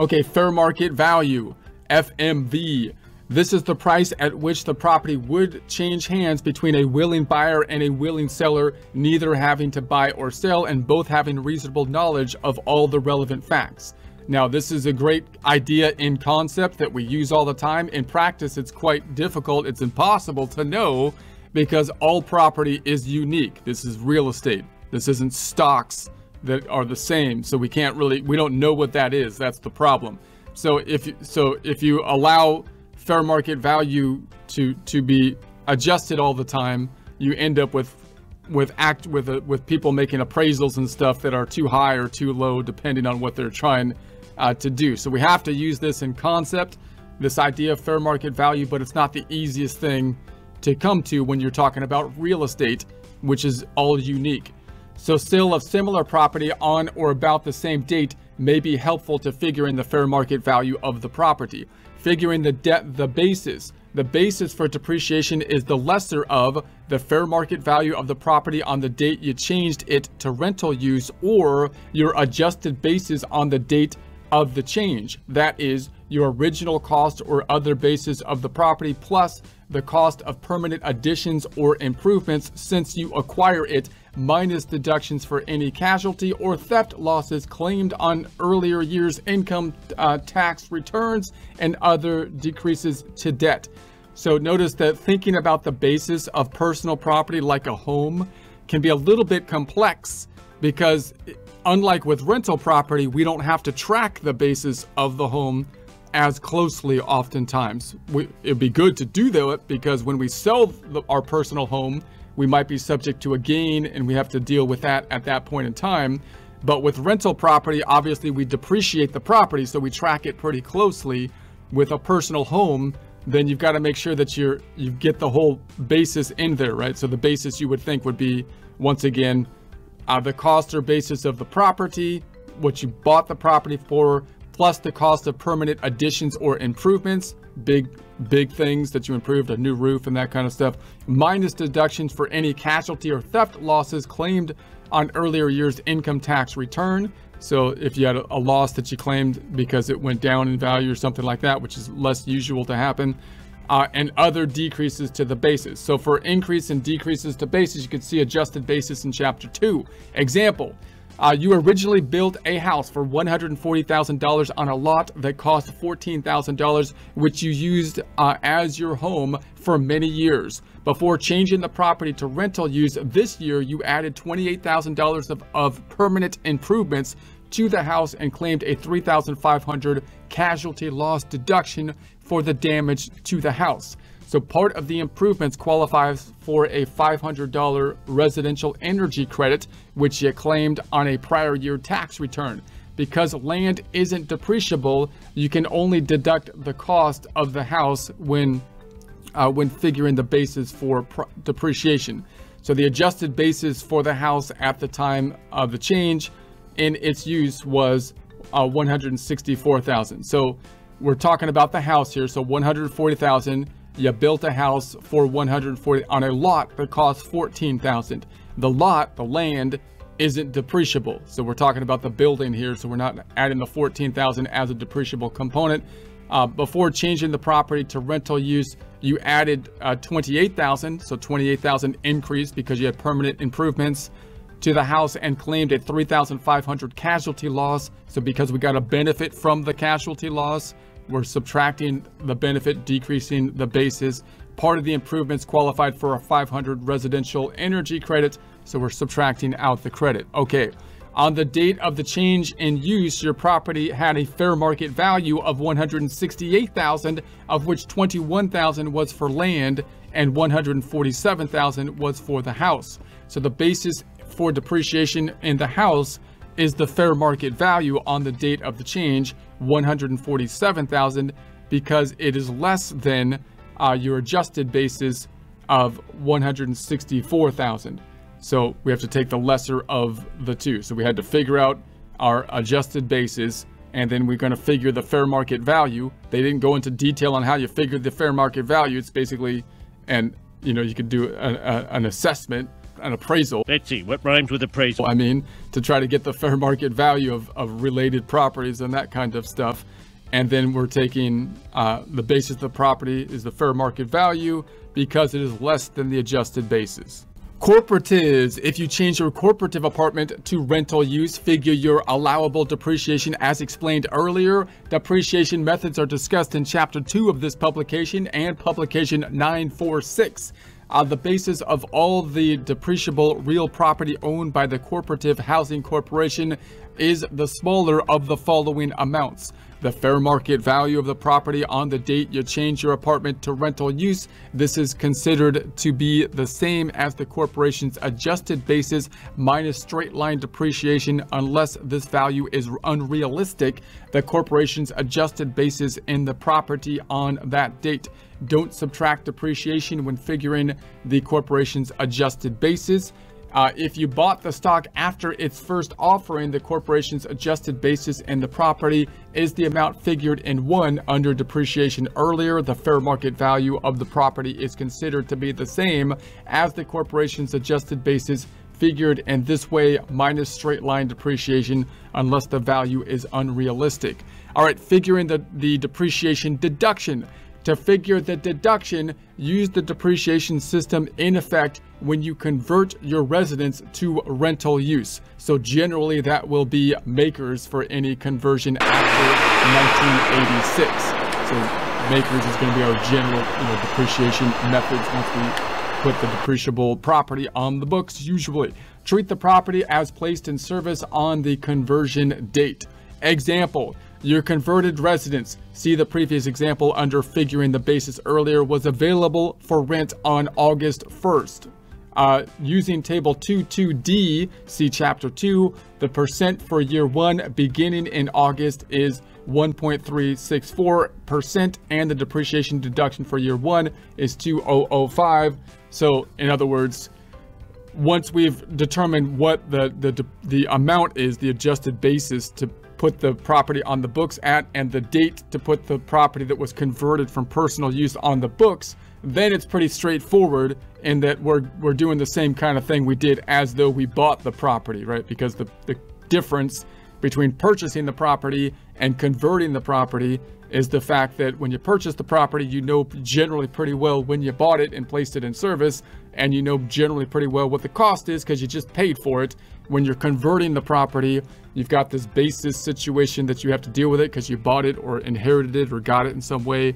Okay, fair market value, FMV. This is the price at which the property would change hands between a willing buyer and a willing seller, neither having to buy or sell and both having reasonable knowledge of all the relevant facts. Now, this is a great idea in concept that we use all the time. In practice, it's quite difficult. It's impossible to know because all property is unique. This is real estate. This isn't stocks that are the same. So we can't really, we don't know what that is. That's the problem. So if, so if you allow fair market value to to be adjusted all the time, you end up with with act with a, with people making appraisals and stuff that are too high or too low depending on what they're trying uh, to do. So we have to use this in concept, this idea of fair market value, but it's not the easiest thing to come to when you're talking about real estate, which is all unique. So sale of similar property on or about the same date may be helpful to figure in the fair market value of the property figuring the debt the basis. The basis for depreciation is the lesser of the fair market value of the property on the date you changed it to rental use or your adjusted basis on the date of the change. That is your original cost or other basis of the property plus the cost of permanent additions or improvements since you acquire it minus deductions for any casualty or theft losses claimed on earlier year's income uh, tax returns and other decreases to debt. So notice that thinking about the basis of personal property like a home can be a little bit complex because unlike with rental property, we don't have to track the basis of the home as closely oftentimes. We, it'd be good to do that because when we sell the, our personal home, we might be subject to a gain and we have to deal with that at that point in time. But with rental property, obviously we depreciate the property, so we track it pretty closely. With a personal home, then you've got to make sure that you're you get the whole basis in there, right? So the basis you would think would be once again uh, the cost or basis of the property, what you bought the property for, plus the cost of permanent additions or improvements, big big things that you improved, a new roof and that kind of stuff, minus deductions for any casualty or theft losses claimed on earlier year's income tax return. So if you had a, loss that you claimed because it went down in value or something like that, which is less usual to happen, uh, and other decreases to the basis. So for increase and decreases to basis, you can see adjusted basis in chapter two. Example, uh, you originally built a house for $140,000 on a lot that cost $14,000, which you used uh, as your home for many years. Before changing the property to rental use this year, you added $28,000 of, of permanent improvements to the house and claimed a 3,500 dollars casualty loss deduction for the damage to the house. So part of the improvements qualifies for a $500 residential energy credit, which you claimed on a prior year tax return. Because land isn't depreciable, you can only deduct the cost of the house when, uh, when figuring the basis for depreciation. So the adjusted basis for the house at the time of the change in its use was uh, 164,000. So we're talking about the house here. So 140,000 you built a house for 140 on a lot that costs 14,000. The lot, the land, isn't depreciable. So we're talking about the building here. So we're not adding the 14,000 as a depreciable component. Uh, before changing the property to rental use, you added uh, 28,000. So 28,000 increase because you had permanent improvements to the house and claimed a 3,500 casualty loss. So because we got a benefit from the casualty loss, we're subtracting the benefit, decreasing the basis. Part of the improvements qualified for a 500 residential energy credit, so we're subtracting out the credit. Okay, on the date of the change in use, your property had a fair market value of 168,000, of which 21,000 was for land and 147,000 was for the house. So the basis for depreciation in the house is the fair market value on the date of the change, 147,000 because it is less than uh, your adjusted basis of 164,000. So we have to take the lesser of the two. So we had to figure out our adjusted basis and then we're going to figure the fair market value. They didn't go into detail on how you figure the fair market value. It's basically, and you know, you could do a, a, an assessment an appraisal. Let's see, what rhymes with appraisal? I mean, to try to get the fair market value of, of related properties and that kind of stuff. And then we're taking uh, the basis of the property is the fair market value because it is less than the adjusted basis. Cooperatives. If you change your cooperative apartment to rental use, figure your allowable depreciation as explained earlier. Depreciation methods are discussed in Chapter 2 of this publication and Publication 946. The basis of all the depreciable real property owned by the Cooperative Housing Corporation is the smaller of the following amounts the fair market value of the property on the date you change your apartment to rental use. This is considered to be the same as the corporation's adjusted basis minus straight line depreciation unless this value is unrealistic. The corporation's adjusted basis in the property on that date. Don't subtract depreciation when figuring the corporation's adjusted basis. Uh, if you bought the stock after its first offering, the corporation's adjusted basis in the property is the amount figured in one under depreciation earlier. The fair market value of the property is considered to be the same as the corporation's adjusted basis figured in this way minus straight line depreciation unless the value is unrealistic. All right, figuring the, the depreciation deduction. To figure the deduction, use the depreciation system in effect when you convert your residence to rental use. So generally that will be MACRS for any conversion after 1986. So MACRS is going to be our general you know, depreciation methods once we put the depreciable property on the books usually. Treat the property as placed in service on the conversion date. Example, your converted residence, see the previous example under figuring the basis earlier, was available for rent on August 1st. Uh, using table 22D, see chapter 2, the percent for year 1 beginning in August is 1.364% and the depreciation deduction for year 1 is 2005. So in other words, once we've determined what the, the, the amount is, the adjusted basis to put the property on the books at and the date to put the property that was converted from personal use on the books, then it's pretty straightforward in that we're, we're doing the same kind of thing we did as though we bought the property, right? Because the, the difference between purchasing the property and converting the property is the fact that when you purchase the property, you know generally pretty well when you bought it and placed it in service, and you know generally pretty well what the cost is because you just paid for it. When you're converting the property, you've got this basis situation that you have to deal with it because you bought it or inherited it or got it in some way.